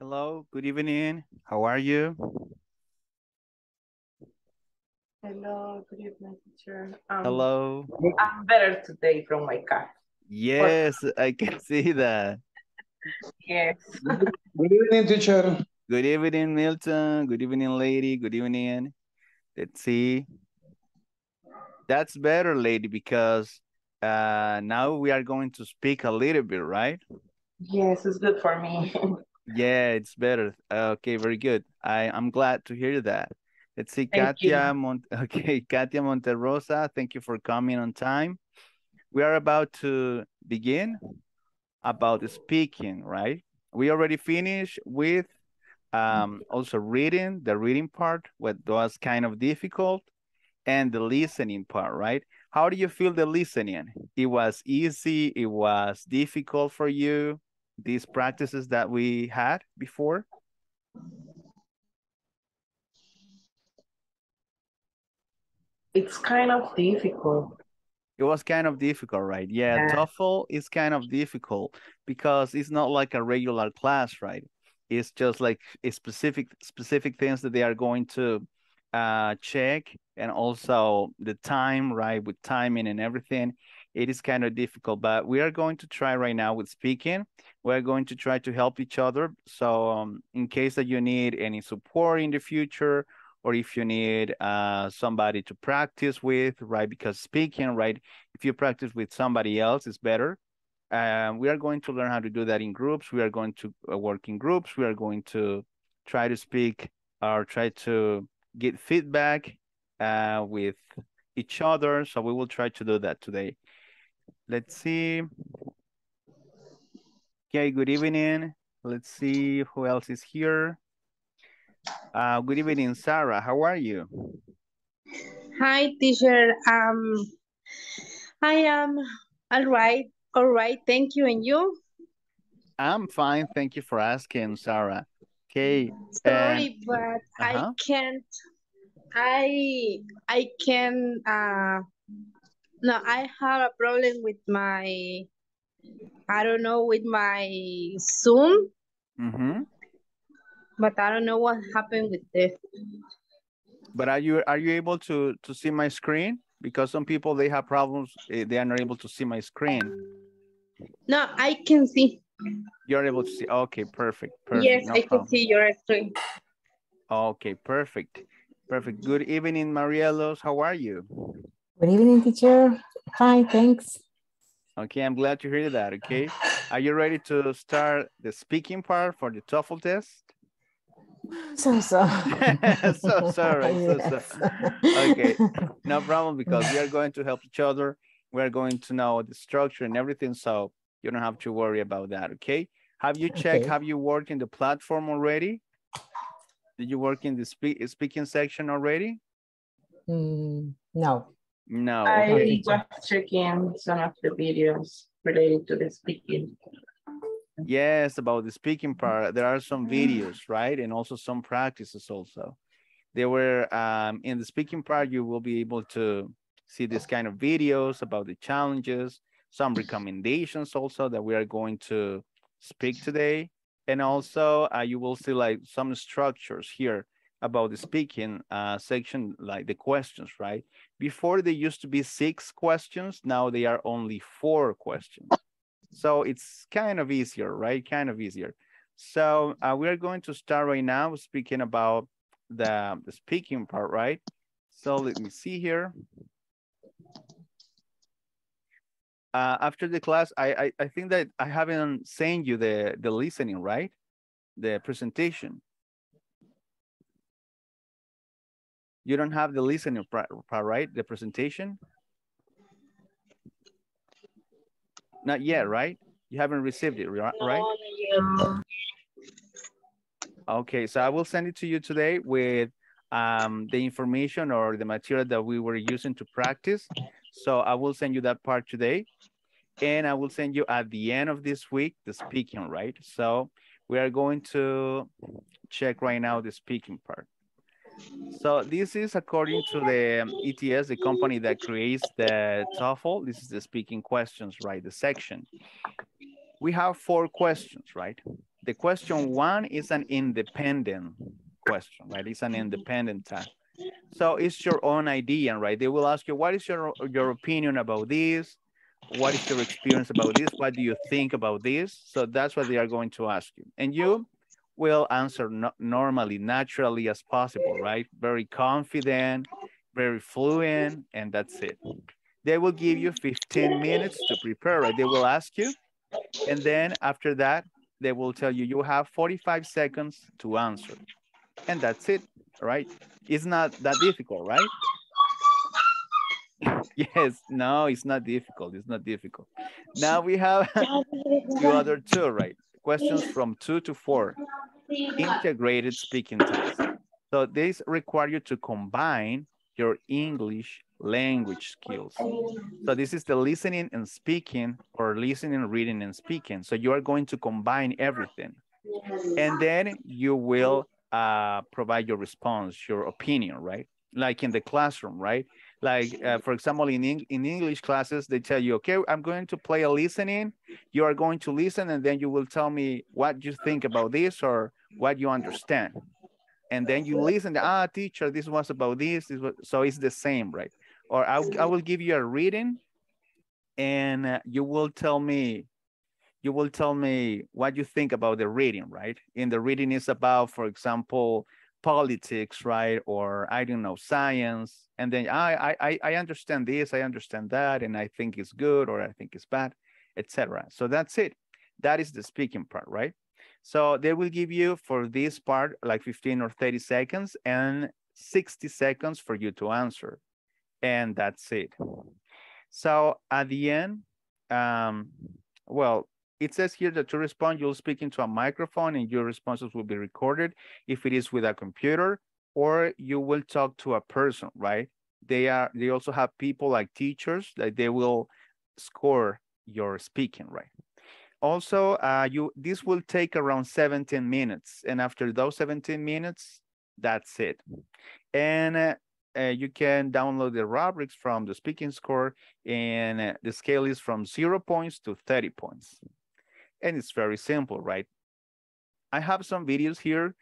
Hello, good evening. How are you? Hello, good evening, teacher. Um, Hello. I'm better today from my car. Yes, I can see that. Yes. Good evening, teacher. Good evening, Milton. Good evening, lady. Good evening. Let's see. That's better, lady, because uh, now we are going to speak a little bit, right? Yes, it's good for me. Yeah, it's better. Okay, very good. I, I'm glad to hear that. Let's see, Thank Katia you. Mon okay, Katia Monterosa, thank you for coming on time. We are about to begin about speaking, right? We already finished with um, also reading, the reading part, what was kind of difficult, and the listening part, right? How do you feel the listening? It was easy, it was difficult for you, these practices that we had before? It's kind of difficult. It was kind of difficult, right? Yeah, Yeah. TOEFL is kind of difficult because it's not like a regular class, right? It's just like a specific specific things that they are going to uh, check and also the time, right? With timing and everything, it is kind of difficult. But we are going to try right now with speaking. We're going to try to help each other. So um, in case that you need any support in the future or if you need uh, somebody to practice with, right? Because speaking, right? If you practice with somebody else, it's better. We are going to learn how to do that in groups. We are going to uh, work in groups. We are going to try to speak or try to get feedback uh, with each other. So we will try to do that today. Let's see. Okay, good evening. Let's see who else is here. Uh, good evening, Sarah. How are you? Hi, teacher. Um, I am all right. All right. Thank you. And you? I'm fine. Thank you for asking, Sarah. Okay. Sorry, but uh-huh. I can't. I I can. Uh, no, I have a problem with my. I don't know with my Zoom, Mm-hmm. but I don't know what happened with this. But are you are you able to to see my screen? Because some people they have problems. eh, They are not able to see my screen. No, I can see. You're able to see. Okay, perfect. Perfect. yes, no I can see your screen. Okay, perfect. Perfect. Good evening, Marielos. How are you? Good evening, teacher. Hi, thanks. Okay, I'm glad to hear that. Okay. Are you ready to start the speaking part for the TOEFL test? So, so. so sorry. So, so. Okay, no problem because we are going to help each other. We are going to know the structure and everything, so you don't have to worry about that. Okay. Have you checked? Okay. Have you worked in the platform already? Did you work in the speak speaking section already? Mm, no. No. I was checking some of the videos related to the speaking. Yes, about the speaking part, there are some videos, right? And also some practices also. They were um, in the speaking part, you will be able to see this kind of videos about the challenges, some recommendations also that we are going to speak today. And also uh, you will see like some structures here about the speaking uh, section, like the questions, right? Before they used to be six questions, now they are only four questions. So it's kind of easier, right? Kind of easier. So uh, we are going to start right now speaking about the, the speaking part, right? So let me see here. Uh, after the class, I, I I think that I haven't sent you the the listening, right? The presentation. You don't have the listening part, part, right? The presentation. Not yet, right? You haven't received it, right? Okay, so I will send it to you today with um, the information or the material that we were using to practice. So I will send you that part today. And I will send you at the end of this week, the speaking, right? So we are going to check right now the speaking part. So this is according to the um, ETS, the company that creates the TOEFL. This is the speaking questions, right? The section. We have four questions, right? The question one is an independent question, right? It's an independent task. So it's your own idea, right? They will ask you, what is your, your opinion about this? What is your experience about this? What do you think about this? So that's what they are going to ask you. And you will answer no normally, naturally as possible, right? Very confident, very fluent, and that's it. They will give you 15 minutes to prepare, right? They will ask you, and then after that, they will tell you, you have 45 seconds to answer. And that's it, right? It's not that difficult, right? yes, no, it's not difficult. It's not difficult. Now we have the other two, right? Questions from two to four, integrated speaking test. So these require you to combine your English language skills. So this is the listening and speaking or listening, reading and speaking. So you are going to combine everything. And then you will uh, provide your response, your opinion, right? Like in the classroom, right? Like, uh, for example, in, in English classes, they tell you, okay, I'm going to play a listening. You are going to listen and then you will tell me what you think about this or what you understand. And then you listen, ah, teacher, this was about this. this was, so it's the same, right? Or I, I will give you a reading and uh, you will tell me, you will tell me what you think about the reading, right? In the reading is about, for example, politics, right? Or I don't know, science. And then I, I, I understand this, I understand that, and I think it's good or I think it's bad, etc. So that's it. That is the speaking part, right? So they will give you for this part like 15 or 30 seconds and 60 seconds for you to answer. And that's it. So at the end, um, well, it says here that to respond, you'll speak into a microphone and your responses will be recorded if it is with a computer or you will talk to a person, right? They are, they also have people like teachers that they will score your speaking, right? Also, uh, you this will take around 17 minutes. And after those 17 minutes, that's it. And uh, uh, you can download the rubrics from the speaking score and uh, the scale is from zero points to 30 points. And it's very simple, right? I have some videos here.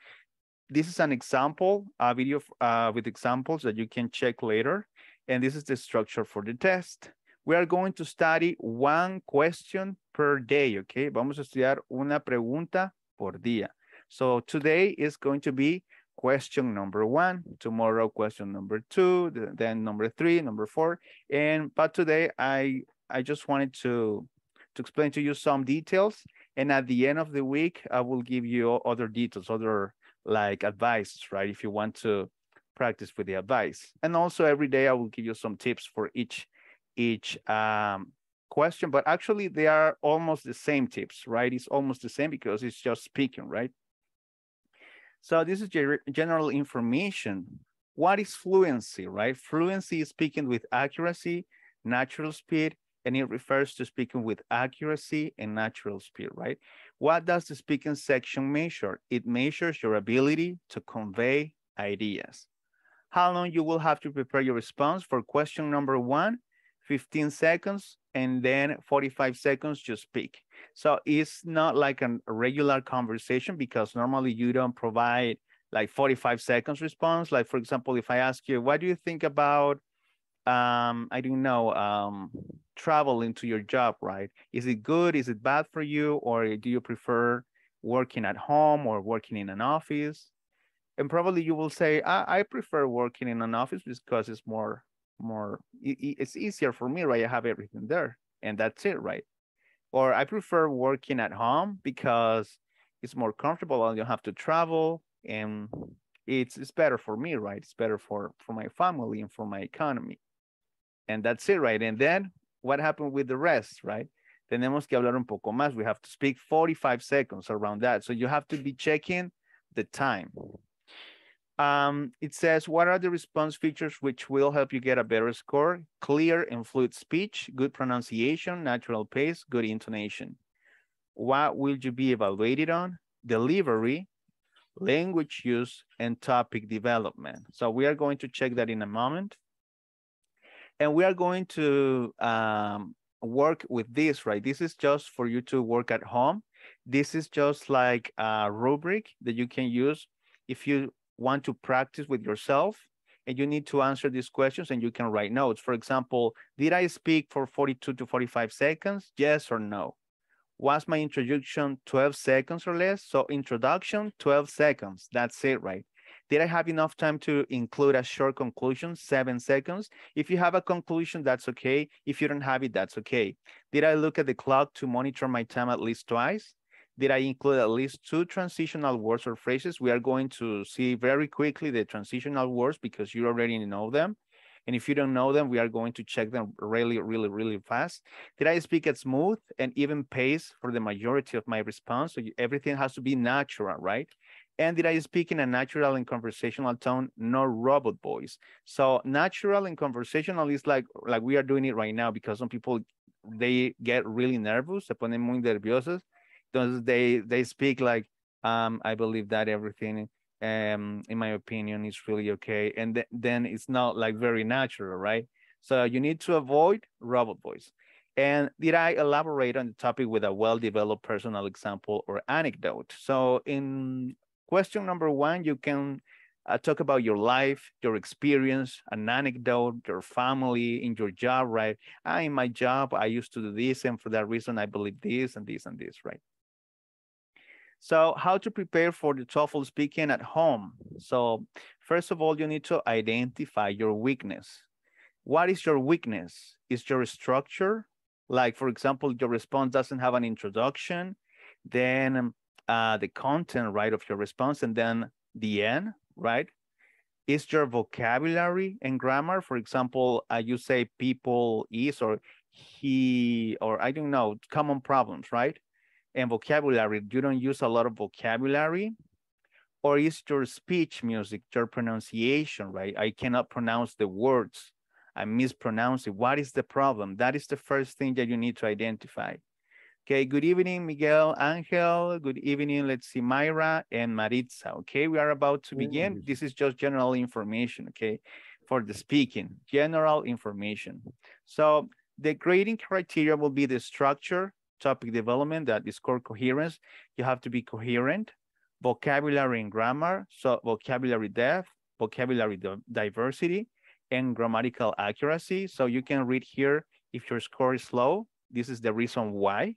This is an example, a video uh, with examples that you can check later. And this is the structure for the test. We are going to study one question per day, okay? Vamos a estudiar una pregunta por día. So today is going to be question number one, tomorrow question number two, then number three, number four. And but today I I just wanted to to explain to you some details. And at the end of the week, I will give you other details, other like advice, right? If you want to practice with the advice. And also every day I will give you some tips for each each um, question, but actually they are almost the same tips, right? It's almost the same because it's just speaking, right? So this is general information. What is fluency, right? Fluency is speaking with accuracy, natural speed, and it refers to speaking with accuracy and natural speed, right? What does the speaking section measure? It measures your ability to convey ideas. How long you will have to prepare your response for question number one, 15 seconds, and then 45 seconds to speak. So it's not like a regular conversation because normally you don't provide like 45 seconds response. Like for example, if I ask you, what do you think about um, I don't know, um, travel into your job, right? Is it good? Is it bad for you? Or do you prefer working at home or working in an office? And probably you will say, I, I prefer working in an office because it's more, more, it's easier for me, right? I have everything there and that's it, right? Or I prefer working at home because it's more comfortable. I don't have to travel and it's, it's better for me, right? It's better for, for my family and for my economy. And that's it, right? And then what happened with the rest, right? Tenemos que hablar un poco más. We have to speak 45 seconds around that. So you have to be checking the time. Um, it says, what are the response features which will help you get a better score? Clear and fluid speech, good pronunciation, natural pace, good intonation. What will you be evaluated on? Delivery, language use, and topic development. So we are going to check that in a moment. And we are going to um, work with this, right? This is just for you to work at home. This is just like a rubric that you can use if you want to practice with yourself and you need to answer these questions and you can write notes. For example, did I speak for 42 to 45 seconds? Yes or no? Was my introduction 12 seconds or less? So introduction, 12 seconds. That's it, right? Did I have enough time to include a short conclusion, seven seconds? If you have a conclusion, that's okay. If you don't have it, that's okay. Did I look at the clock to monitor my time at least twice? Did I include at least two transitional words or phrases? We are going to see very quickly the transitional words because you already know them. And if you don't know them, we are going to check them really, really, really fast. Did I speak at smooth and even pace for the majority of my response? So everything has to be natural, right? And did I speak in a natural and conversational tone, no robot voice? So natural and conversational is like like we are doing it right now because some people they get really nervous, se ponen muy nerviosos. Entonces they they speak like um I believe that everything um in my opinion is really okay and th then it's not like very natural, right? So you need to avoid robot voice. And did I elaborate on the topic with a well-developed personal example or anecdote? So in Question number one, you can uh, talk about your life, your experience, an anecdote, your family, in your job, right? Ah, in my job, I used to do this, and for that reason, I believe this and this and this, right? So how to prepare for the TOEFL speaking at home? So first of all, you need to identify your weakness. What is your weakness? Is your structure? Like, for example, your response doesn't have an introduction, then uh, the content, right, of your response, and then the end, right? Is your vocabulary and grammar, for example, uh, you say people is or he, or I don't know, common problems, right? And vocabulary, you don't use a lot of vocabulary, or is your speech music, your pronunciation, right? I cannot pronounce the words. I mispronounce it. What is the problem? That is the first thing that you need to identify. Okay, good evening, Miguel Angel. Good evening, let's see, Myra and Maritza. Okay, we are about to begin. This is just general information, okay, for the speaking, general information. So the grading criteria will be the structure, topic development, that is core coherence. You have to be coherent, vocabulary and grammar, so vocabulary depth, vocabulary diversity, and grammatical accuracy. So you can read here if your score is low, this is the reason why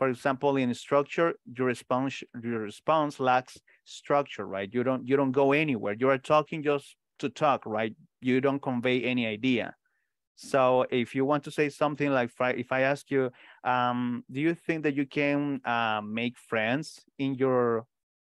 for example, in structure, your response your response lacks structure, right? You don't you don't go anywhere. You are talking just to talk, right? You don't convey any idea. So if you want to say something like, if I ask you, um, do you think that you can uh, make friends in your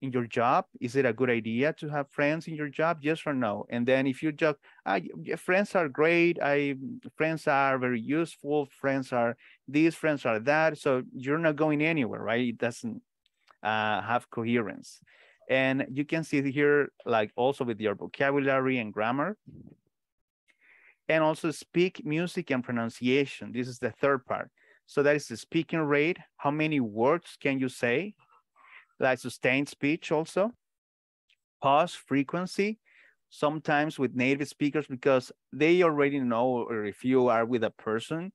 in your job? Is it a good idea to have friends in your job? Yes or no? And then if you just, uh, friends are great. I friends are very useful. Friends are these, friends are that. So you're not going anywhere, right? It doesn't uh, have coherence. And you can see here, like also with your vocabulary and grammar. And also speak, music, and pronunciation. This is the third part. So that is the speaking rate. How many words can you say? like sustained speech also, pause frequency, sometimes with native speakers because they already know or if you are with a person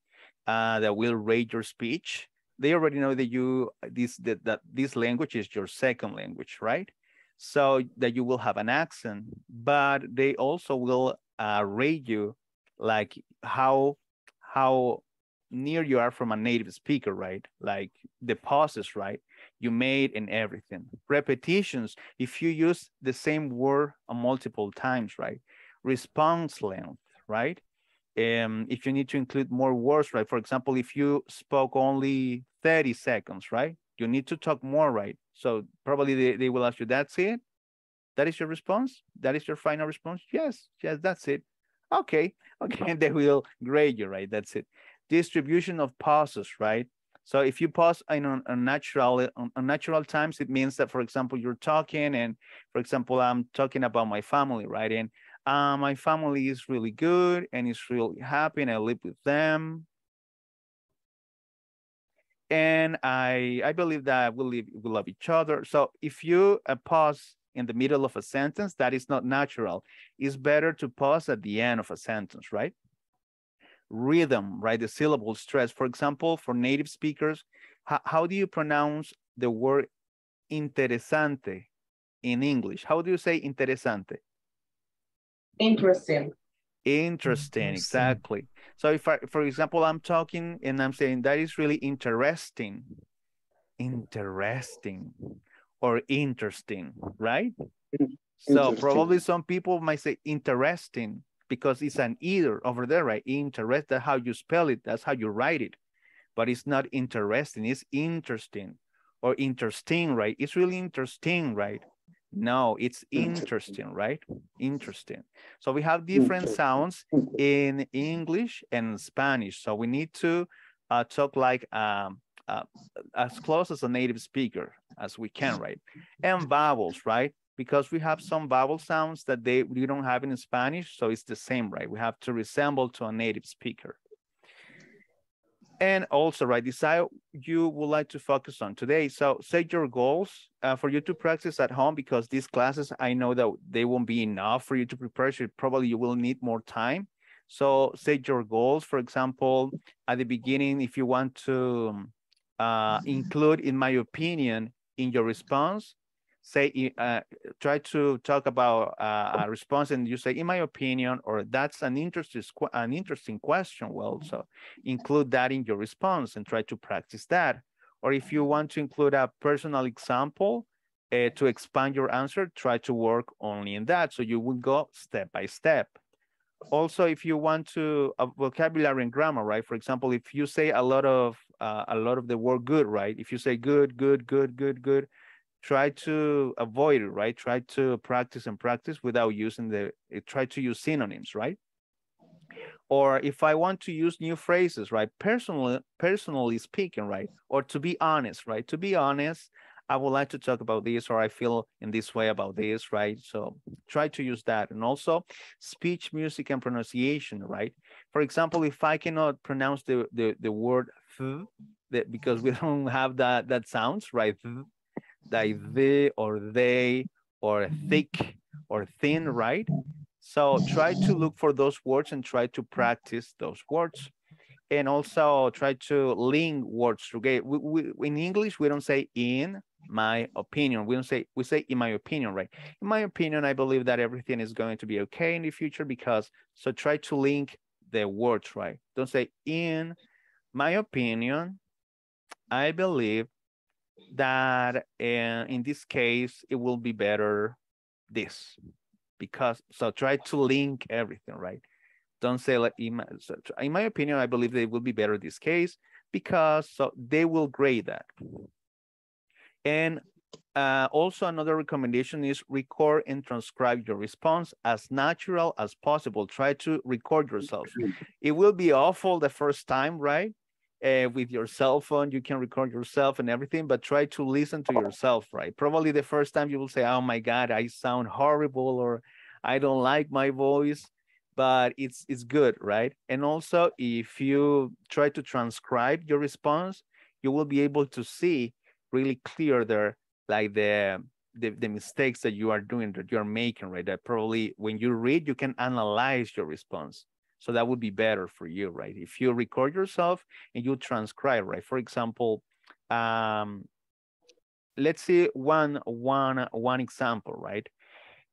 uh, that will rate your speech, they already know that you this that, that this language is your second language, right? So that you will have an accent, but they also will uh, rate you like how how near you are from a native speaker, right? Like the pauses, right? You made and everything. Repetitions, if you use the same word a multiple times, right? Response length, right? Um, if you need to include more words, right? For example, if you spoke only 30 seconds, right? You need to talk more, right? So probably they, they will ask you, that's it? That is your response? That is your final response? Yes, yes, that's it. Okay, okay, they will grade you, right? That's it distribution of pauses, right? So if you pause in unnatural, unnatural times, it means that, for example, you're talking and, for example, I'm talking about my family, right? And uh, my family is really good and is really happy and I live with them. And I, I believe that we, live, we love each other. So if you uh, pause in the middle of a sentence, that is not natural. It's better to pause at the end of a sentence, right? rhythm, right? The syllable stress. For example, for native speakers, how, how do you pronounce the word interesante in English? How do you say interesante? Interesting. Interesting, Interesting. exactly. So if I, for example, I'm talking and I'm saying that is really interesting, interesting, or interesting, right? So probably some people might say interesting because it's an either over there, right? Interest, that's how you spell it, that's how you write it. But it's not interesting, it's interesting or interesting, right? It's really interesting, right? No, it's Interesting. right? Interesting. So we have different sounds in English and Spanish. So we need to uh, talk like um, uh, as close as a native speaker as we can, right? And vowels, right? Because we have some vowel sounds that they we don't have in Spanish, so it's the same, right? We have to resemble to a native speaker. And also, right, decide you would like to focus on today. So set your goals uh, for you to practice at home because these classes, I know that they won't be enough for you to prepare. So probably you will need more time. So set your goals. For example, at the beginning, if you want to uh, include, in my opinion, in your response, say, uh, try to talk about uh, a response and you say, in my opinion, or that's an interesting, an interesting question. Well, so include that in your response and try to practice that. Or if you want to include a personal example uh, to expand your answer, try to work only in that. So you will go step by step. Also, if you want to uh, vocabulary and grammar, right? For example, if you say a lot of uh, a lot of the word good, right? If you say good, good, good, good, good, try to avoid it, right? Try to practice and practice without using the, eh, try to use synonyms, right? Or if I want to use new phrases, right? Personally, personally speaking, right? Or to be honest, right? To be honest, I would like to talk about this or I feel in this way about this, right? So try to use that. And also speech, music, and pronunciation, right? For example, if I cannot pronounce the, the, the word th, that because we don't have that, that sounds, right? Th, like the or they or thick or thin, right? So try to look for those words and try to practice those words. And also try to link words together. We, we, in English, we don't say in my opinion. We don't say, we say in my opinion, right? In my opinion, I believe that everything is going to be okay in the future because, so try to link the words, right? Don't say in my opinion, I believe that uh, in this case, it will be better this because, so try to link everything, right? Don't say like, in my, so in my opinion, I believe they will be better this case because so they will grade that. And uh, also another recommendation is record and transcribe your response as natural as possible. Try to record yourself. It will be awful the first time, right? Uh, with your cell phone, you can record yourself and everything, but try to listen to yourself, right? Probably the first time you will say, oh my God, I sound horrible or I don't like my voice, but it's, it's good, right? And also if you try to transcribe your response, you will be able to see really clear there, like the, the, the mistakes that you are doing, that you're making, right? That probably when you read, you can analyze your response. So that would be better for you, right? If you record yourself and you transcribe, right? For example, um, let's see one, one, one example, right?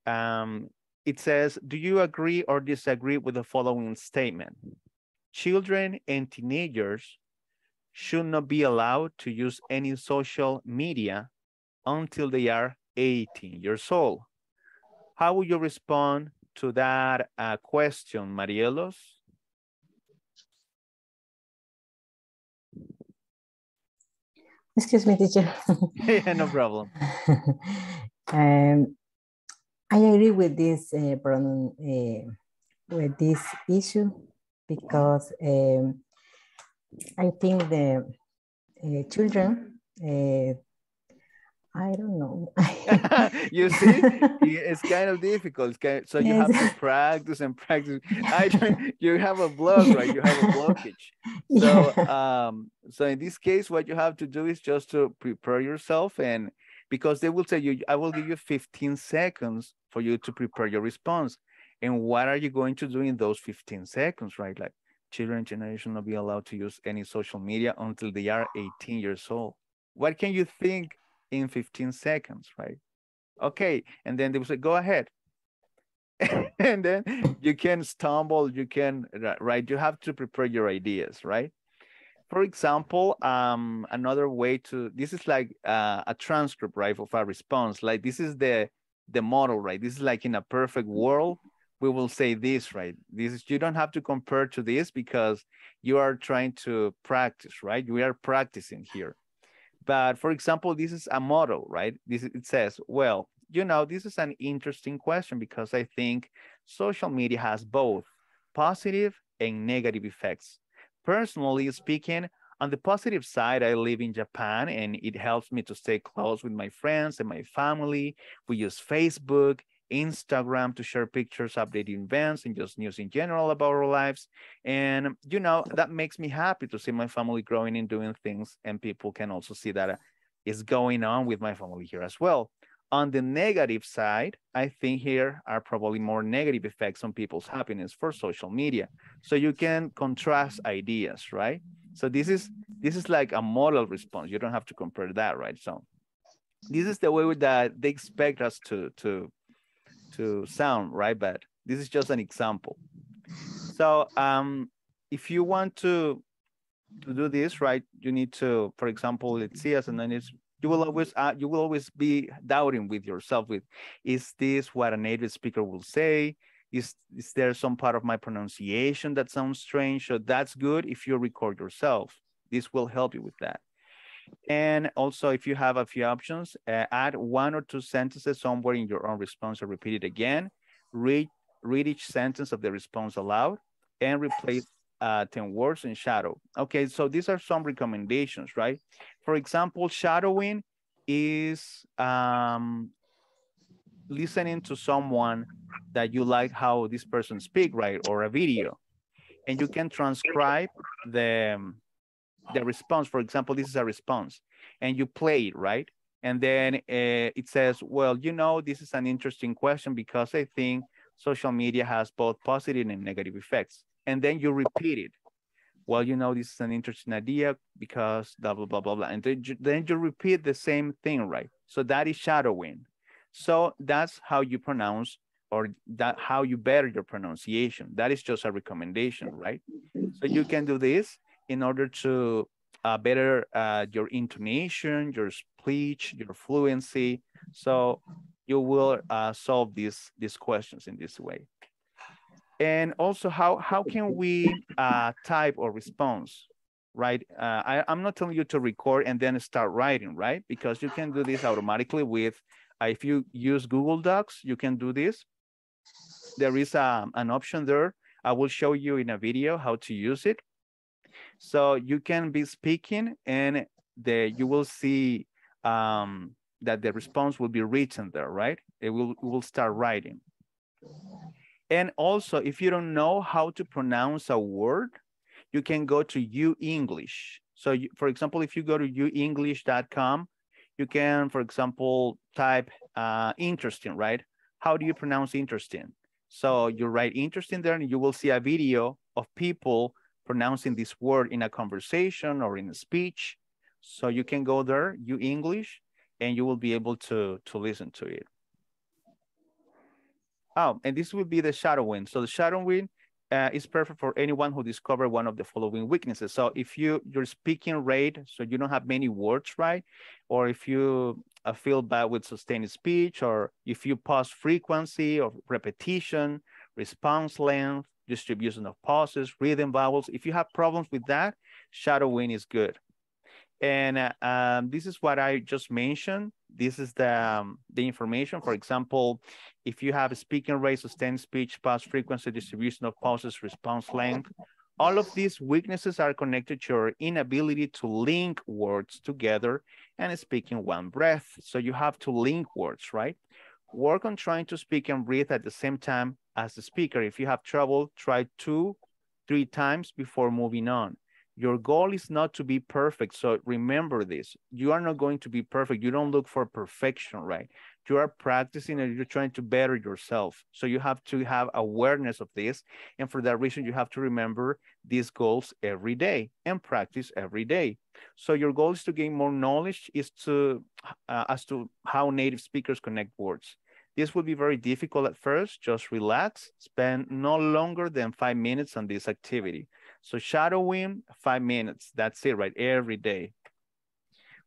Um, it says, do you agree or disagree with the following statement? Children and teenagers should not be allowed to use any social media until they are 18 years old. How would you respond to that uh, question, Marielos? Excuse me, teacher. yeah, no problem. um, I agree with this uh, uh, with this issue because um, I think the uh, children uh, I don't know. you see, it's kind of difficult. It's kind of, so you Yes. have to practice and practice. I you have a block, right? You have a blockage. So, Yeah. um, so in this case, what you have to do is just to prepare yourself, and because they will tell you, I will give you 15 seconds for you to prepare your response. And what are you going to do in those 15 seconds, right? Like, children generation not be allowed to use any social media until they are 18 years old. What can you think in 15 seconds, right? Okay, and then they will say, go ahead. and then you can stumble, you can, right? You have to prepare your ideas, right? For example, um, another way to, this is like uh, a transcript, right, of a response. Like this is the, the model, right? This is like in a perfect world, we will say this, right? This is, you don't have to compare to this because you are trying to practice, right? We are practicing here. But for example, this is a model, right? This it says, well, you know, this is an interesting question because I think social media has both positive and negative effects. Personally speaking, on the positive side, I live in Japan and it helps me to stay close with my friends and my family. We use Facebook, Instagram to share pictures, updating events, and just news in general about our lives. And, you know, that makes me happy to see my family growing and doing things. And people can also see that uh, is going on with my family here as well. On the negative side, I think here are probably more negative effects on people's happiness for social media. So you can contrast ideas, right? So this is this is like a model response. You don't have to compare that, right? So this is the way that they expect us to to to sound, right? But this is just an example. So um, if you want to to do this, right, you need to, for example, let's see as an you will always uh, you will always be doubting with yourself with is this what a native speaker will say is is there some part of my pronunciation that sounds strange so that's good if you record yourself this will help you with that and also if you have a few options uh, add one or two sentences somewhere in your own response or repeat it again read read each sentence of the response aloud and replace uh, 10 words in shadow. Okay, so these are some recommendations, right? For example, shadowing is um, listening to someone that you like how this person speak, right? Or a video. And you can transcribe the, the response. For example, this is a response and you play it, right? And then uh, it says, well, you know, this is an interesting question because I think social media has both positive and negative effects and then you repeat it. Well, you know, this is an interesting idea because blah, blah, blah, blah, blah. And then you, then you repeat the same thing, right? So that is shadowing. So that's how you pronounce or that how you better your pronunciation. That is just a recommendation, right? So you can do this in order to uh, better uh, your intonation, your speech, your fluency. So you will uh, solve these, these questions in this way. And also how, how can we uh, type or response, right? Uh, I, I'm not telling you to record and then start writing, right? Because you can do this automatically with, uh, if you use Google Docs, you can do this. There is a, um, an option there. I will show you in a video how to use it. So you can be speaking and the, you will see um, that the response will be written there, right? It will, it will start writing. And also, if you don't know how to pronounce a word, you can go to YouGlish. So you, for example, if you go to youglish.com, you can, for example, type uh, interesting, right? How do you pronounce interesting? So you write interesting there and you will see a video of people pronouncing this word in a conversation or in a speech. So you can go there, YouGlish, and you will be able to, to listen to it. Oh, and this will be the shadowing. So the shadowing uh, is perfect for anyone who discover one of the following weaknesses. So if you your speaking rate, so you don't have many words, right? Or if you uh, feel bad with sustained speech, or if you pause frequency or repetition, response length, distribution of pauses, rhythm vowels. If you have problems with that, shadowing is good. And uh, um, this is what I just mentioned. This is the, um, the information. For example, if you have a speaking rate, sustained speech, pause frequency, distribution of pauses, response length, all of these weaknesses are connected to your inability to link words together and speak in one breath. So you have to link words, right? Work on trying to speak and breathe at the same time as a speaker. If you have trouble, try two, three times before moving on. Your goal is not to be perfect. So remember this. You are not going to be perfect. You don't look for perfection, right? You are practicing and you're trying to better yourself. So you have to have awareness of this. And for that reason, you have to remember these goals every day and practice every day. So your goal is to gain more knowledge is to uh, as to how native speakers connect words. This will be very difficult at first. Just relax. Spend no longer than five minutes on this activity. So shadowing, five minutes. That's it, right? Every day.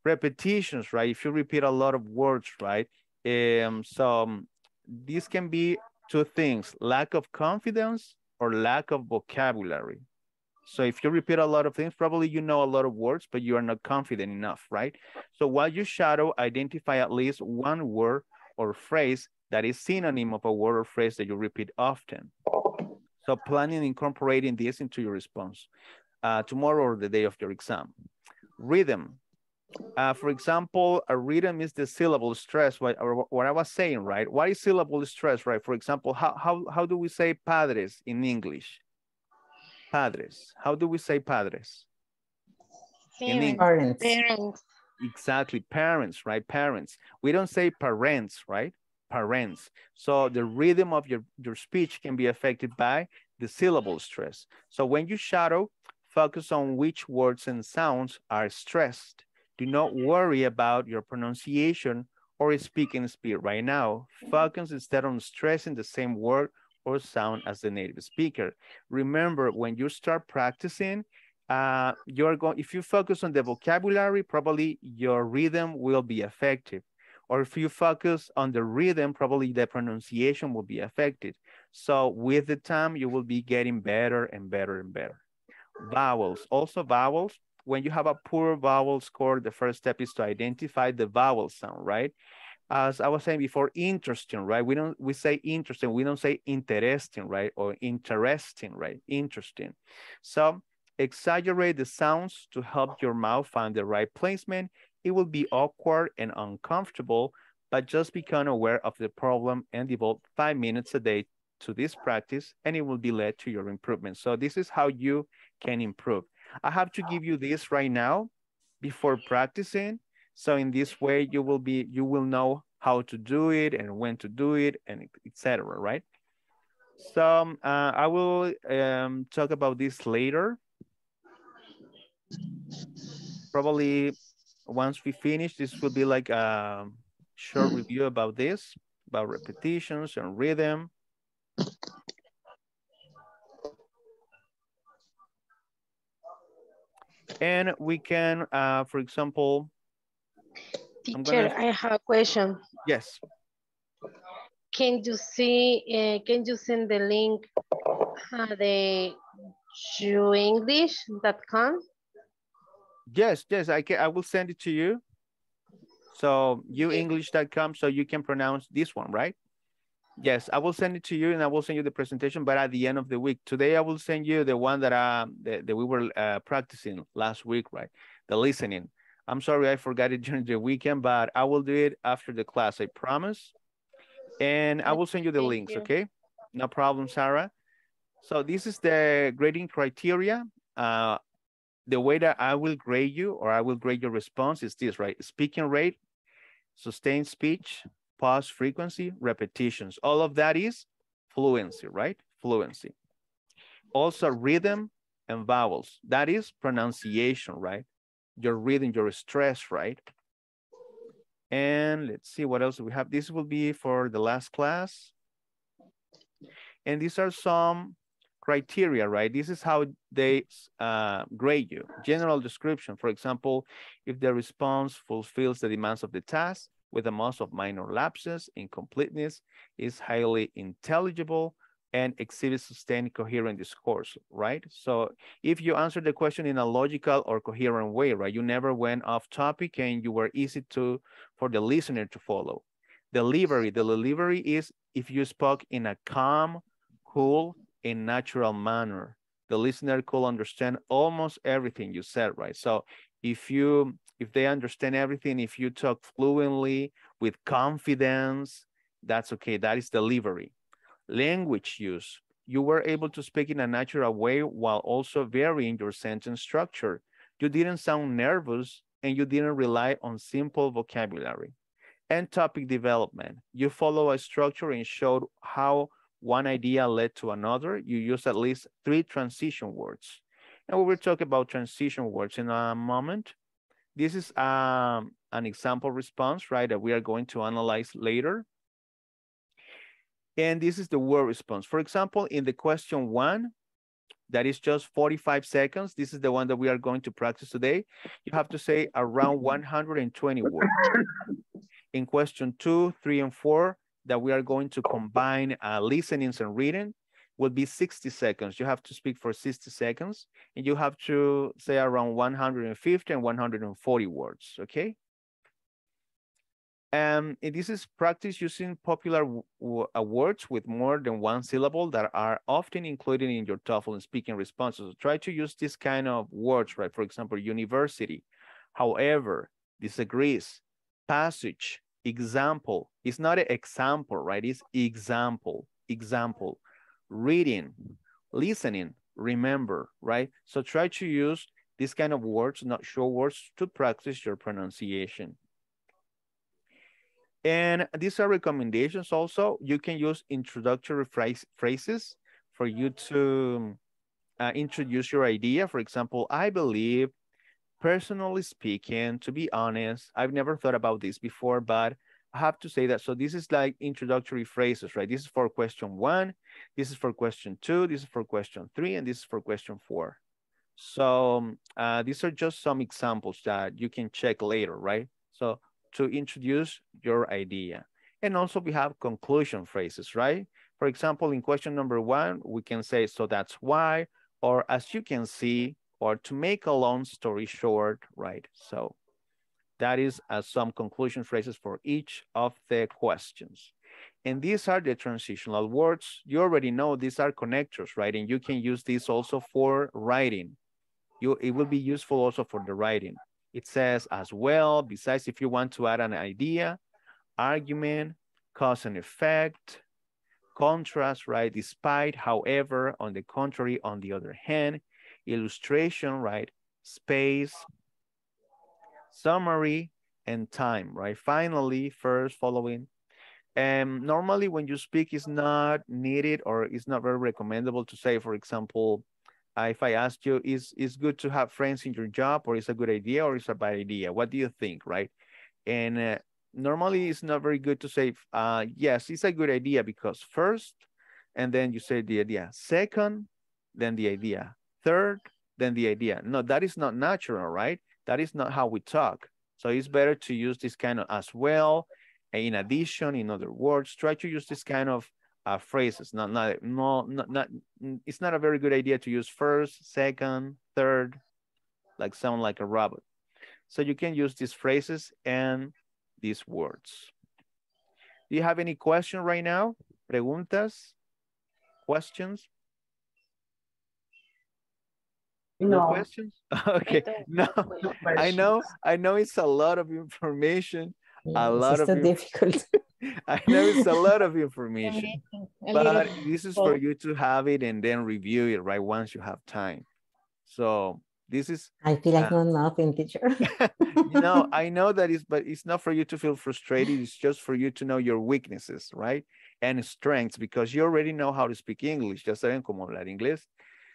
Repetitions, right? If you repeat a lot of words, right? Um, so um, this can be two things, lack of confidence or lack of vocabulary. So if you repeat a lot of things, probably you know a lot of words, but you are not confident enough, right? So while you shadow, identify at least one word or phrase that is synonym of a word or phrase that you repeat often. So planning incorporating this into your response uh, tomorrow or the day of your exam. Rhythm. Uh, for example, a rhythm is the syllable stress, what, what I was saying, right? What is syllable stress, right? For example, how, how, how do we say padres in English? Padres. How do we say padres? In English. Parents. Parents. Exactly, parents, right? Parents. We don't say parents, right? Parents. So the rhythm of your, your speech can be affected by the syllable stress. So when you shadow, focus on which words and sounds are stressed. Do not worry about your pronunciation or speaking speed right now. Focus instead on stressing the same word or sound as the native speaker. Remember, when you start practicing, uh, you're going, if you focus on the vocabulary, probably your rhythm will be effective. Or if you focus on the rhythm, probably the pronunciation will be affected. So with the time, you will be getting better and better and better. Vowels, also vowels, when you have a poor vowel score, the first step is to identify the vowel sound, right? As I was saying before, interesting, right? We don't, we say interesting, we don't say interesting, right? Or interesting, right? Interesting. So exaggerate the sounds to help your mouth find the right placement. It will be awkward and uncomfortable, but just become aware of the problem and devote five minutes a day to this practice and it will be led to your improvement. So this is how you can improve. I have to give you this right now before practicing. So in this way, you will be, you will know how to do it and when to do it and etc. right? So um, uh, I will um, talk about this later. Probably once we finish, this will be like a short review about this, about repetitions and rhythm. And we can, uh, for example, Teacher, gonna- I have a question. yes, Can you see, uh, can you send the link, uh, the youglish.com? Yes, yes, I can, I will send it to you. So youglish.com, so you can pronounce this one, right? Yes, I will send it to you and I will send you the presentation, but at the end of the week. Today, I will send you the one that, um, that, that we were uh, practicing last week, right? The listening. I'm sorry I forgot it during the weekend, but I will do it after the class, I promise. And I will send you the Thank links, you. okay? No problem, Sarah. So this is the grading criteria. Uh, the way that I will grade you or I will grade your response is this, right? Speaking rate, sustained speech, pause frequency, repetitions. All of that is fluency, right? Fluency. Also rhythm and vowels. That is pronunciation, right? Your rhythm, your stress, right? And let's see what else we have. This will be for the last class. And these are some criteria, right? This is how they uh, grade you. General description, for example, if the response fulfills the demands of the task with a most of minor lapses, incompleteness, is highly intelligible, and exhibits sustained coherent discourse, right? So if you answer the question in a logical or coherent way, right? You never went off topic and you were easy to, for the listener to follow. Delivery, the delivery is if you spoke in a calm, cool, and natural manner. The listener could understand almost everything you said, right? So if you, if they understand everything, if you talk fluently with confidence, that's okay, that is delivery language use. You were able to speak in a natural way while also varying your sentence structure. You didn't sound nervous and you didn't rely on simple vocabulary. And topic development. You follow a structure and showed how one idea led to another. You use at least three transition words. And we will talk about transition words in a moment. This is um, an example response, right, that we are going to analyze later. And this is the word response. For example, in the question one, that is just 45 seconds. This is the one that we are going to practice today. You have to say around 120 words. In question two, three, and four, that we are going to combine uh, listenings and reading will be 60 seconds. You have to speak for 60 seconds and you have to say around 150 and 140 words, okay? Um, and this is practice using popular uh, words with more than one syllable that are often included in your TOEFL speaking responses. So try to use this kind of words, right? For example, university, however, disagrees, passage, example. It's not an example, right? It's example, example, reading, listening, remember, right? So try to use this kind of words, not short words, to practice your pronunciation. And these are recommendations also. You can use introductory phrase, phrases for you to uh, introduce your idea. For example, I believe, personally speaking, to be honest, I've never thought about this before, but I have to say that. So this is like introductory phrases, right? This is for question one, this is for question two, this is for question three, and this is for question four. So uh, these are just some examples that you can check later, right? So to introduce your idea. And also we have conclusion phrases, right? For example, in question number one, we can say, so that's why, or as you can see, or to make a long story short, right? So that is uh, some conclusion phrases for each of the questions. And these are the transitional words. You already know these are connectors, right? And you can use these also for writing. You, it will be useful also for the writing. It says as well, besides if you want to add an idea, argument, cause and effect, contrast, right? Despite, however, on the contrary, on the other hand, illustration, right? Space, summary, and time, right? Finally, first, following. And normally when you speak, it's not needed or it's not very recommendable to say, for example, if I ask you, is is good to have friends in your job, or is a good idea, or is a bad idea? What do you think, right? And uh, normally, it's not very good to say, uh, yes, it's a good idea because first, and then you say the idea. Second, then the idea. Third, then the idea. No, that is not natural, right? That is not how we talk. So it's better to use this kind of as well. In addition, in other words, try to use this kind of uh, phrases. Not, not, no, not, not, it's not a very good idea to use first, second, third, like sound like a robot. So you can use these phrases and these words. Do you have any question right now? Preguntas? Questions? No. questions? Okay. No, I know, I know it's a lot of information. a lot of so difficult. I know it's a lot of information, but this is for you to have it and then review it right once you have time. So this is. I feel like uh, not nothing, teacher. no, I know that is, but it's not for you to feel frustrated. It's just for you to know your weaknesses, right? And strengths because you already know how to speak English. Ya saben cómo hablar inglés.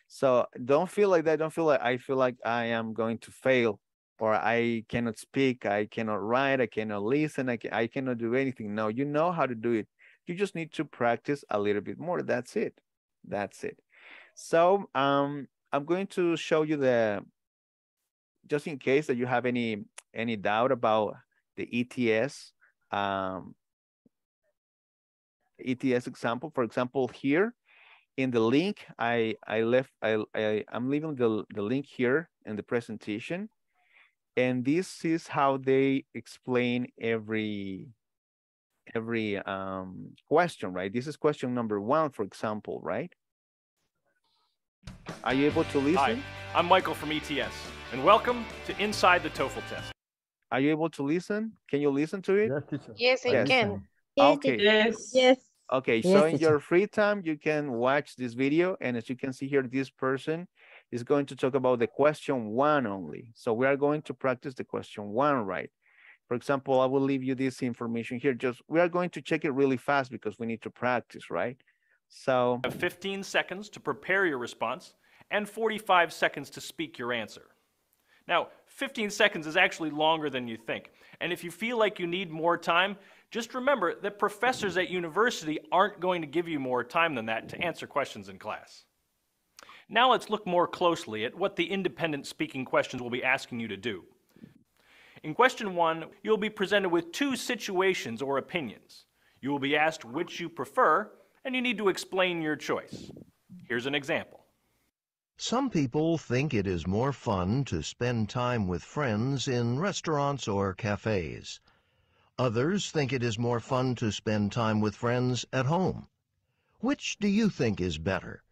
So don't feel like that. Don't feel like I feel like I am going to fail or I cannot speak, I cannot write, I cannot listen, I, can, I cannot do anything. No, you know how to do it. You just need to practice a little bit more. That's it. That's it. So um, I'm going to show you the, just in case that you have any any doubt about the ETS, um, ETS example. For example, here in the link, I I left I, I I'm leaving the the link here in the presentation. And this is how they explain every every um, question, right? This is question number one, for example, right? Are you able to listen? Hi, I'm Michael from ETS, and welcome to Inside the TOEFL Test. Are you able to listen? Can you listen to it? Yes, teacher. Yes, I Yes. can. Okay. Yes. Yes. Okay, Yes, so in your free time, you can watch this video. And as you can see here, this person is going to talk about the question one only. So we are going to practice the question one, right? For example, I will leave you this information here. Just we are going to check it really fast because we need to practice, right? So have 15 seconds to prepare your response and 45 seconds to speak your answer. Now, 15 seconds is actually longer than you think. And if you feel like you need more time, just remember that professors at university aren't going to give you more time than that to answer questions in class. Now let's look more closely at what the independent speaking questions will be asking you to do. In question one, you'll be presented with two situations or opinions. You will be asked which you prefer, and you need to explain your choice. Here's an example. Some people think it is more fun to spend time with friends in restaurants or cafes. Others think it is more fun to spend time with friends at home. Which do you think is better?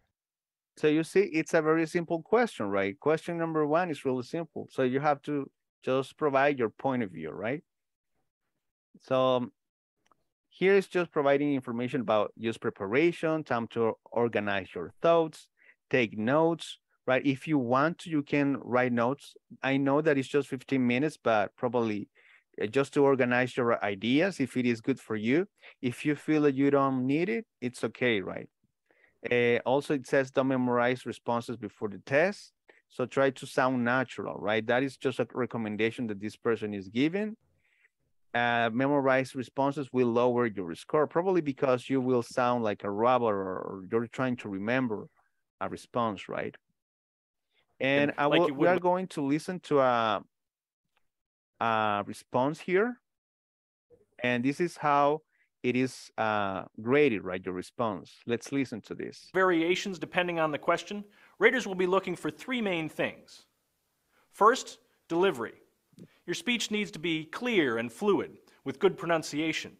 So you see, it's a very simple question, right? Question number one is really simple. So you have to just provide your point of view, right? So um, here is just providing information about use preparation, time to organize your thoughts, take notes, right? If you want to, you can write notes. I know that it's just 15 minutes, but probably just to organize your ideas, if it is good for you. If you feel that you don't need it, it's okay, right? Uh, also, it says don't memorize responses before the test. So try to sound natural, right? That is just a recommendation that this person is giving. Uh, memorize responses will lower your score, probably because you will sound like a robot or you're trying to remember a response, right? And, And I like will, we are going to listen to a, a response here. And this is how it is uh, graded, right? Your response. Let's listen to this. variations depending on the question, raters will be looking for three main things. First, delivery. Your speech needs to be clear and fluid, with good pronunciation.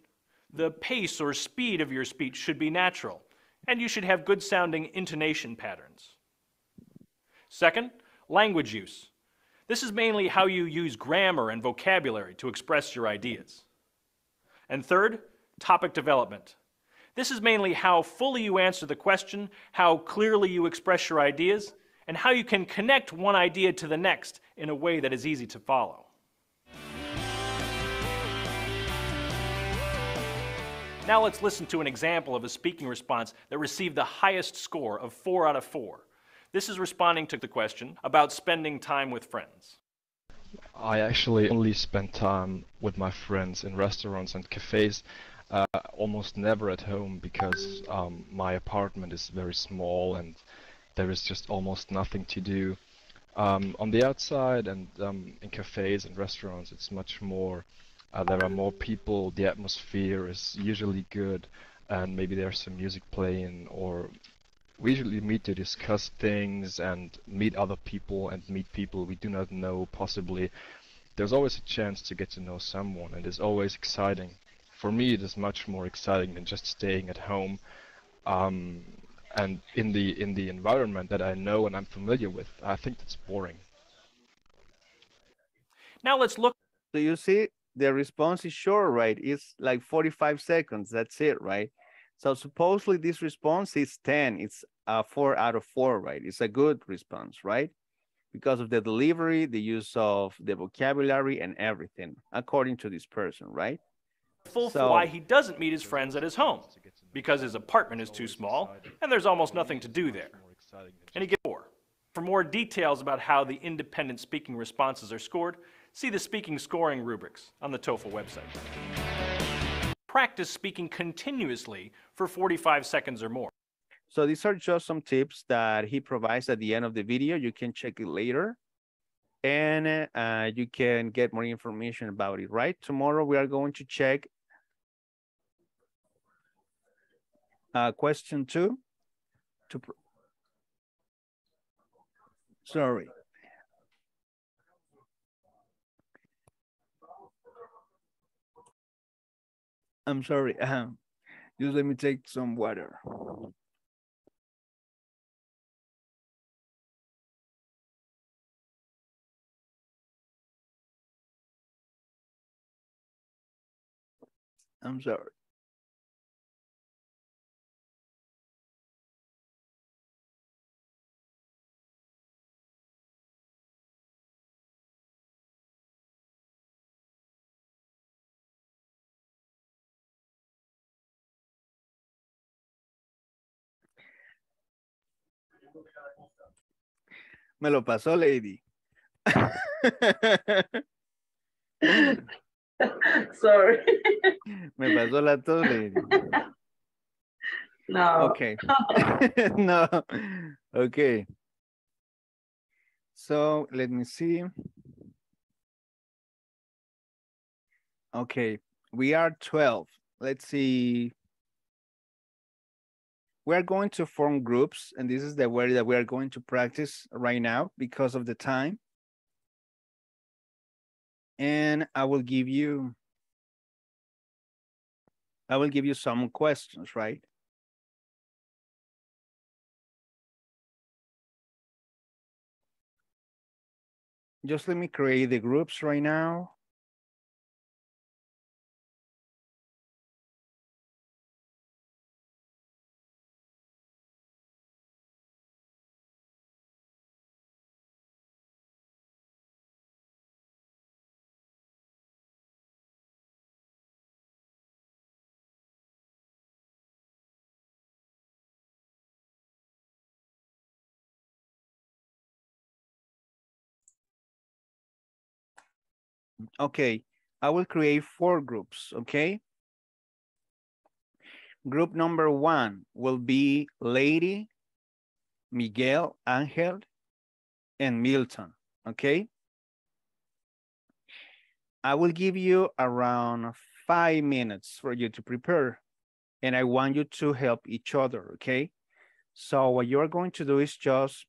The pace or speed of your speech should be natural, and you should have good sounding intonation patterns. Second, language use. This is mainly how you use grammar and vocabulary to express your ideas. And third, topic development. This is mainly how fully you answer the question, how clearly you express your ideas, and how you can connect one idea to the next in a way that is easy to follow. Now let's listen to an example of a speaking response that received the highest score of 4 out of 4. This is responding to the question about spending time with friends. I actually only spend time with my friends in restaurants and cafes, uh, almost never at home because um, my apartment is very small and there is just almost nothing to do. Um, on the outside and um, in cafes and restaurants, it's much more. Uh, there are more people. The atmosphere is usually good, and maybe there's some music playing, or we usually meet to discuss things and meet other people and meet people we do not know possibly there's always a chance to get to know someone and it's always exciting for me it is much more exciting than just staying at home um, and in the in the environment that I know and I'm familiar with I think that's boring Now let's look So you see, the response is short, right? It's like 45 seconds. That's it, right? So supposedly this response is 10. It's a four out of four, right? It's a good response, right? Because of the delivery, the use of the vocabulary and everything, according to this person, right? full So- why he doesn't meet his friends at his home because his apartment is too small and there's almost nothing to do there. And he gets four. For more details about how the independent speaking responses are scored, see the speaking scoring rubrics on the TOEFL website. Practice speaking continuously for 45 seconds or more. So these are just some tips that he provides at the end of the video. You can check it later and uh, you can get more information about it, right? Tomorrow we are going to check uh, question two. To Sorry. I'm sorry. Um, just let me take some water. I'm sorry. Me lo pasó, lady. Sorry. Me pasó la tos, lady. No. Okay. no. Okay. So let me see. Okay, we are 12. Let's see. We're going to form groups, and this is the way that we are going to practice right now because of the time. And I will give you, I will give you some questions, right? Just let me create the groups right now. Okay, I will create four groups, okay? Group number one will be Lady, Miguel, Angel, and Milton, okay? I will give you around five minutes for you to prepare, and I want you to help each other, okay? So what you're going to do is just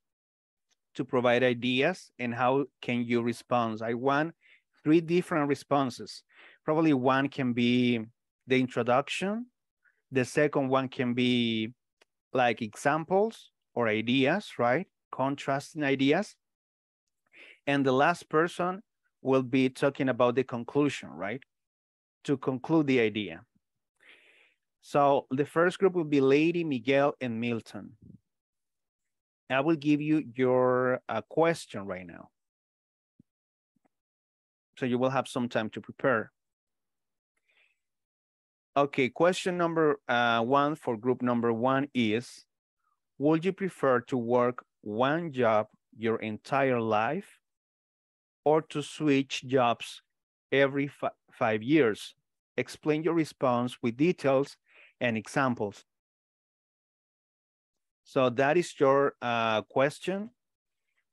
to provide ideas and how can you respond. I want three different responses. Probably one can be the introduction. The second one can be like examples or ideas, right? Contrasting ideas. And the last person will be talking about the conclusion, right? To conclude the idea. So the first group will be Lady, Miguel, and Milton. I will give you your uh, question right now. So you will have some time to prepare. Okay, question number uh, one for group number one is, would you prefer to work one job your entire life or to switch jobs every five years? Explain your response with details and examples. So that is your uh, question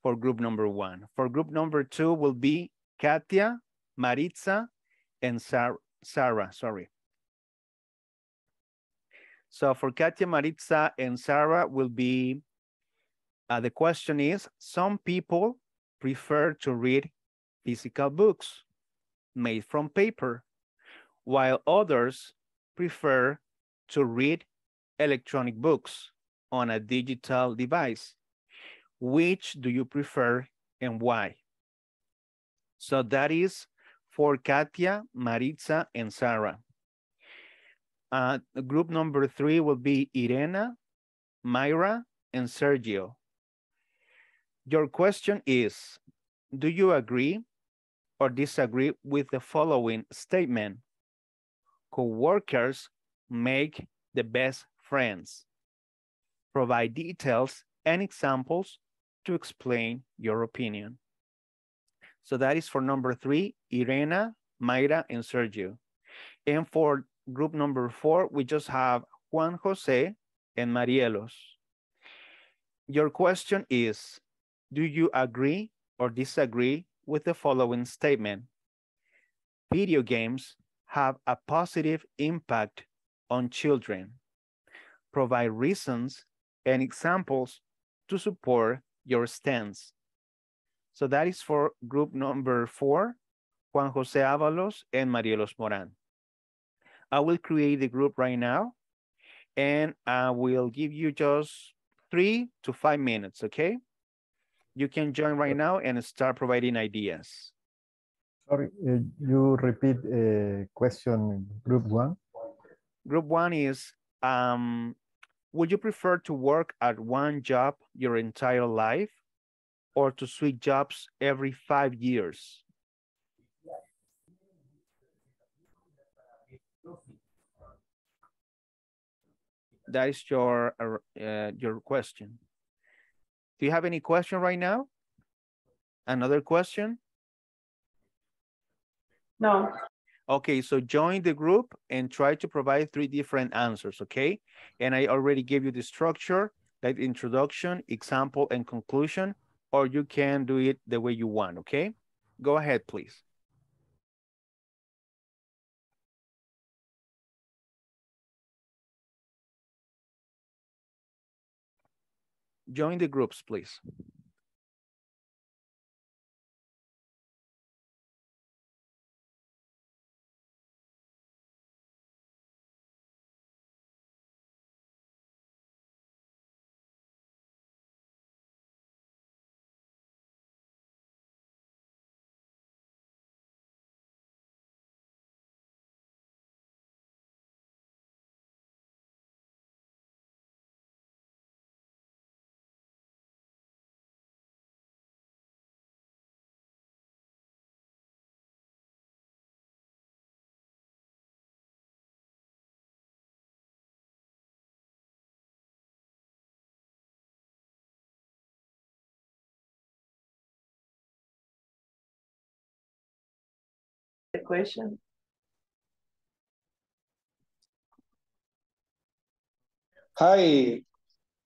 for group number one. For group number two will be Katia, Maritza, and Sarah, Sarah, sorry. So for Katia, Maritza, and Sarah will be, uh, the question is, some people prefer to read physical books made from paper, while others prefer to read electronic books on a digital device. Which do you prefer and why? So that is for Katia, Maritza, and Sarah. Uh, group number three will be Irena, Mayra, and Sergio. Your question is, do you agree or disagree with the following statement? Co-workers make the best friends. Provide details and examples to explain your opinion. So that is for number three, Irena, Mayra, and Sergio. And for group number four, we just have Juan Jose and Marielos. Your question is, do you agree or disagree with the following statement? Video games have a positive impact on children. Provide reasons and examples to support your stance. So that is for group number four, Juan Jose Avalos and Marielos Moran. I will create the group right now and I will give you just three to five minutes, okay? You can join right now and start providing ideas. Sorry, uh, you repeat uh, question group one? Group one is, um, would you prefer to work at one job your entire life or to switch jobs every five years? That is your uh, your question. Do you have any question right now? Another question? No, Okay, so join the group and try to provide three different answers, okay? And I already gave you the structure, like introduction, example, and conclusion, or you can do it the way you want, okay? Go ahead, please. Join the groups, please. The question. Hi,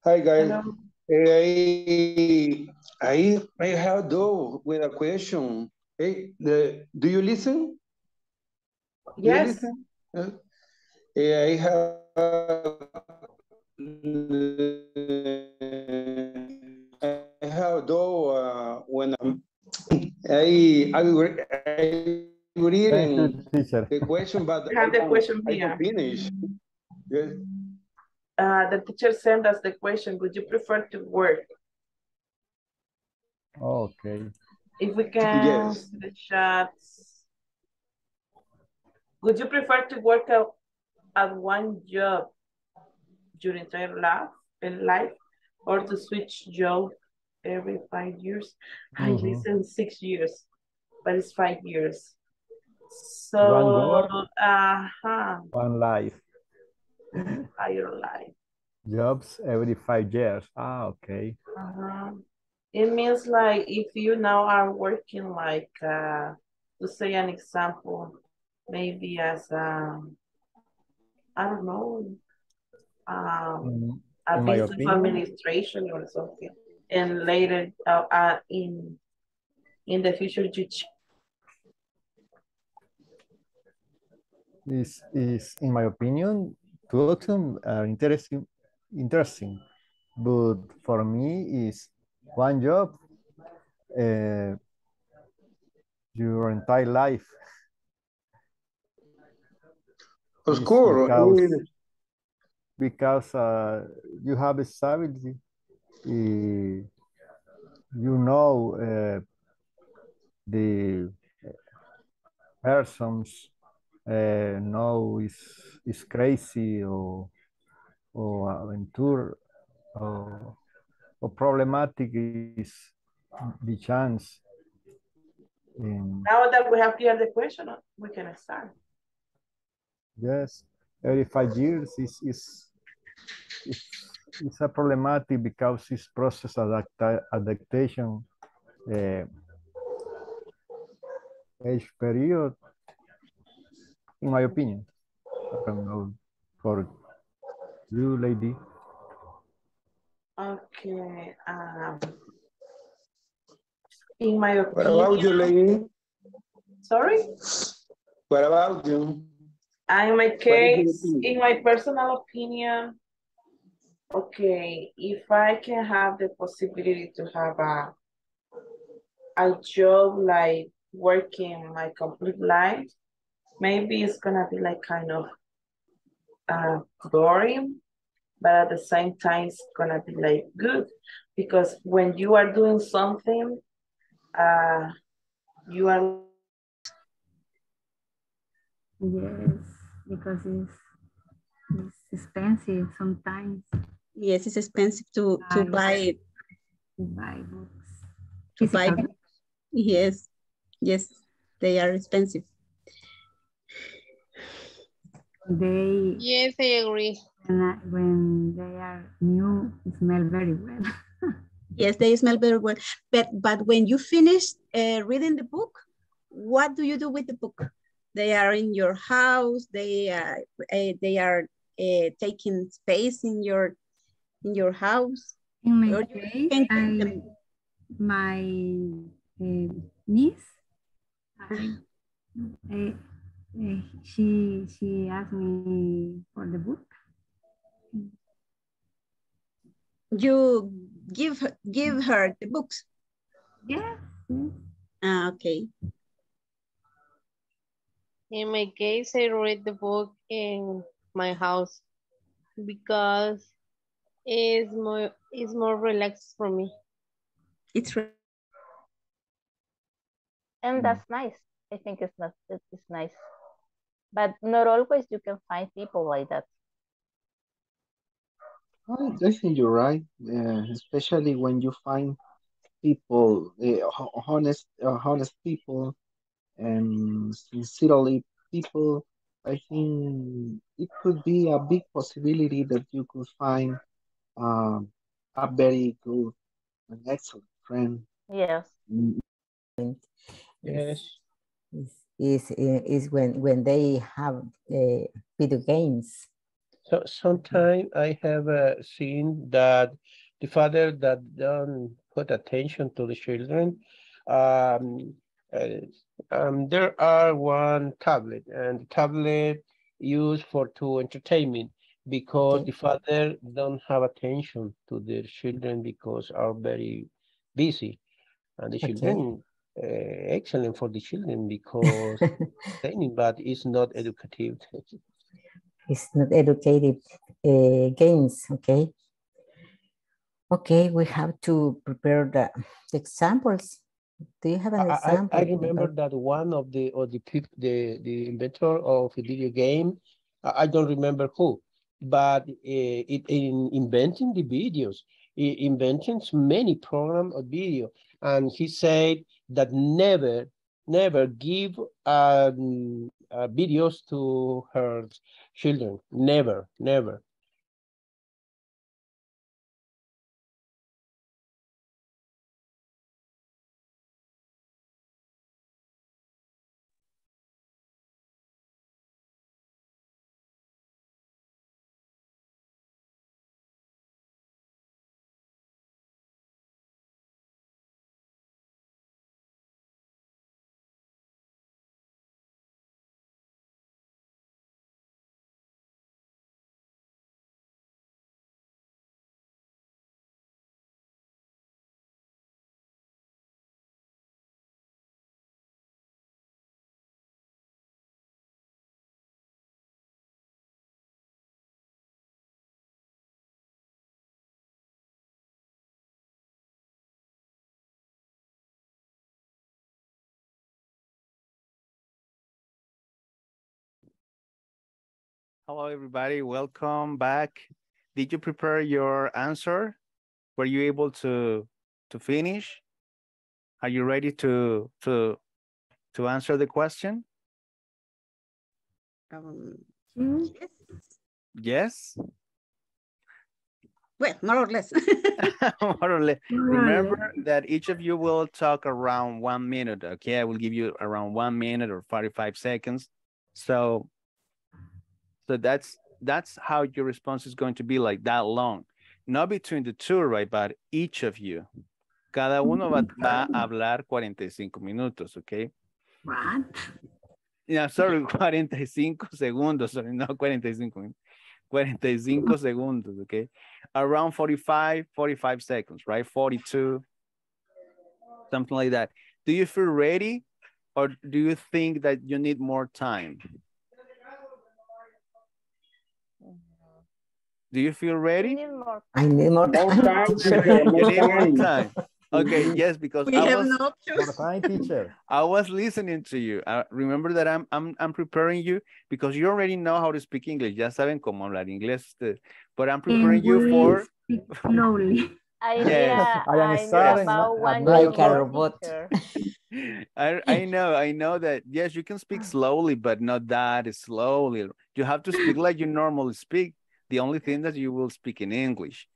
hi guys. Hello. I I I have though with a question. Hey, the do you listen? Do you Yes, listen? I have I have though uh, when I'm I I I Thank reading you, teacher. the question, but We have the question I here. finish. Yes. uh, the teacher sent us the question, would you prefer to work? Okay. If we can, Yes. see the chats. Would you prefer to work at, at one job during entire life, in life, or to switch job every five years? I Mhm. listen six years, but it's five years. So, job? uh-huh, One life. entire life. Jobs every five years. Ah, okay. Uh-huh. It means like if you now are working like uh to say an example, maybe as a I don't know, um a in business administration or something. And later uh, uh in in the future you is is in my opinion, two of them are interesting, interesting, but for me is one job, uh, your entire life. Of course. because because uh, you have a stability. eh, you know uh, the persons uh, know is is crazy or or aventure or, or problematic is the chance. in now that we have cleared the question, we can start. yes, every five years is is it's, it's a problematic because it's process adapt adaptation uh, age period, in my opinion. I don't know for you, lady. Okay, um in my opinion. What about you, lady? sorry? What about you? Uh, In my What is your case, in my personal opinion, okay, if I can have the possibility to have a a job like working my complete life, maybe it's gonna be like kind of uh boring, but at the same time it's gonna be like good because when you are doing something, uh, you are Yes, because it's, it's expensive sometimes Yes, it's expensive to, to Buy. buy, to buy books. to buy. Physical books. Yes, yes, they are expensive. They, Yes, I agree. when, when they are new, smell very well. Yes, they smell very well. But but when you finish uh, reading the book, what do you do with the book? They are in your house. They are uh, they are uh, taking space in your in your house. In my Or case, can I, them. my uh, niece, I, uh, uh, she she asked me for the book. You give her, give her the books. Yes, yes. Ah, okay. In my case, I read the book in my house because it's more it's more relaxed for me. It's re- and that's nice. I think it's not it's nice, but not always you can find people like that. I, I think you're right, uh, especially when you find people, uh, honest, uh, honest people, and sincerely people. I think it could be a big possibility that you could find um, a very good, an excellent friend. Yes. Mm, Yes. Is, is, is when, when they have uh, video games. So sometimes I have uh, seen that the father that don't put attention to the children, um, uh, um, there are one tablet and the tablet used for to entertainment because Okay. the father don't have attention to their children because are very busy and the Okay. children excellent for the children because entertaining but it's not educative. It's not educative uh, games, okay? Okay, we have to prepare the, the examples. Do you have an I, I, example? I remember that one of the or the the the inventor of a video game, I, don't remember who, but uh, it in inventing the videos, he invented many program of video, and he said that never never give um, uh, videos to her children, never, never. Hello, everybody. Welcome back. Did you prepare your answer? Were you able to to finish? Are you ready to to to answer the question? Um, Yes. Yes. well, more or less. More or less. Remember that each of you will talk around one minute. Okay, I will give you around one minute or 45 seconds. So, so that's that's how your response is going to be like that long. Not between the two, right? But each of you. Cada uno va, va a hablar 45 minutos, okay? What? Yeah, sorry, 45 segundos, sorry, no 45 45 segundos, okay? Around 45, 45 seconds, right? 42, something like that. Do you feel ready or do you think that you need more time? Do you feel ready? I need more More time. time, teacher. teacher, You need more time. time. Okay, yes, because we I have was, no More options. time, teacher. I was listening to you. Uh, remember that I'm, I'm, I'm preparing you because you already know how to speak English. Ya saben cómo hablar inglés. But I'm preparing And you for, speak slowly. I Yes. need, a, I am I need starting about at one nine year Like a robot. I, I know, I know that, yes, you can speak slowly, but not that slowly. You have to speak like you normally speak. The only thing that you will speak in English.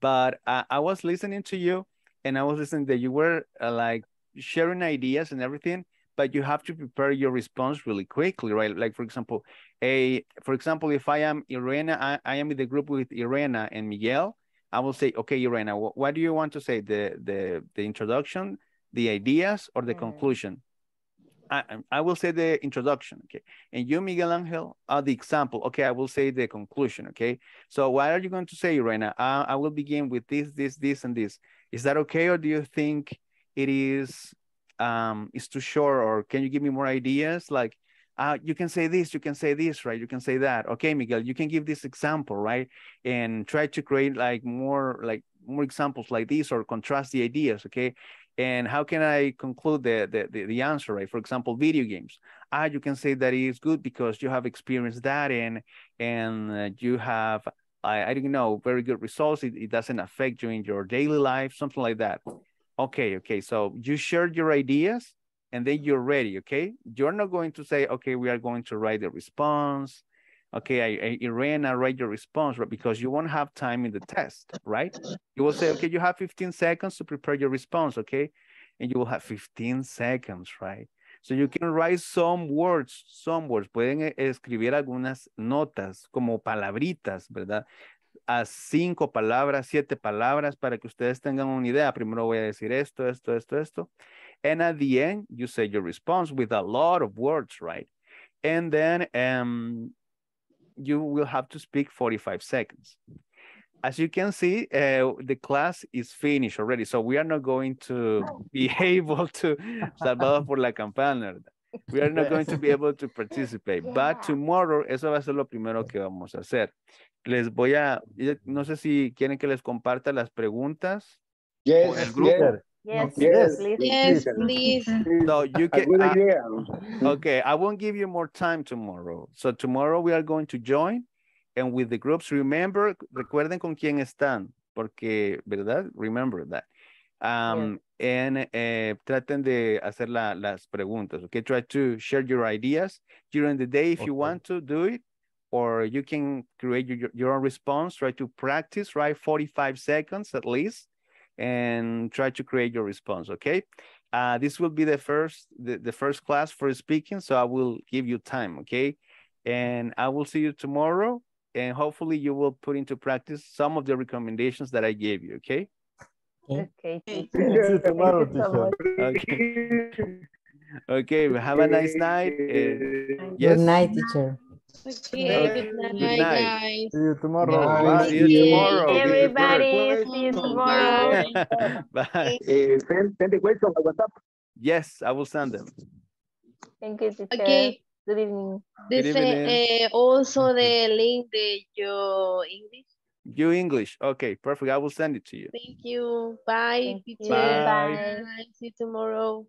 But I, I was listening to you and I was listening that you were uh, like sharing ideas and everything, but you have to prepare your response really quickly, right? Like for example, a for example, if I am Irena, I, I am in the group with Irena and Miguel, I will say, okay, Irena, what, what do you want to say? The the the introduction, the ideas, or the conclusion? I, I will say the introduction, okay? And you, Miguel Angel, are the example. Okay, I will say the conclusion, okay? So what are you going to say, Irena? Uh, I will begin with this, this, this, and this. Is that okay, or do you think it is um, is too short, or can you give me more ideas? Like, uh, you can say this, you can say this, right? You can say that. Okay, Miguel, you can give this example, right? And try to create like more, like more examples like this, or contrast the ideas, okay? And how can I conclude the, the, the, the answer, right? For example, video games. Ah, you can say that it is good because you have experienced that and, and uh, you have, I, I don't know, very good results. It, it doesn't affect you in your daily life, something like that. Okay, okay. So you shared your ideas and then you're ready, okay? You're not going to say, okay, we are going to write the response. Okay, I, I, Irena, write your response, right? Because you won't have time in the test, right? You will say, okay, you have 15 seconds to prepare your response, okay? And you will have 15 seconds, right? So you can write some words, some words. Pueden escribir algunas notas como palabritas, ¿verdad? A cinco palabras, siete palabras para que ustedes tengan una idea. Primero voy a decir esto, esto, esto, esto. And at the end, you say your response with a lot of words, right? And then um, you will have to speak 45 seconds. As you can see, uh, the class is finished already. So we are not going to be able to, Salvador por la campana, we are not going to be able to participate. But tomorrow, eso va a ser lo primero que vamos a hacer. Les voy a, no sé si quieren que les comparta las preguntas. Yes, el grupo. yes. Yes, Yes, please. please. Yes, please. So you can, uh, okay, I won't give you more time tomorrow. So tomorrow we are going to join and with the groups, remember, recuerden con quién están, porque, ¿verdad? Remember that. Um, And eh, traten de hacer la, las preguntas, okay? Try to share your ideas during the day if you want to do it, or you can create your, your own response, try to practice, right? 45 seconds at least, and try to create your response, okay? Uh, this will be the first, the, the first class for speaking, so I will give you time, okay? And I will see you tomorrow, and hopefully you will put into practice some of the recommendations that I gave you, okay? Okay, See you tomorrow, Thank you so teacher. Okay. Okay, have a nice night. and- yes. Good night, teacher. Okay, good night, Good night. guys. See you tomorrow. Bye. Bye. See you tomorrow. Everybody, see you tomorrow. Bye. Eh, send, send the question on WhatsApp. Yes, I will send them. Thank you, teacher. Okay. Good evening. Good Dice evening. eh, also the link de YouGlish. You English. Okay, perfect. I will send it to you. Thank you. Bye, Thank you. Bye. Bye. Bye. See you tomorrow.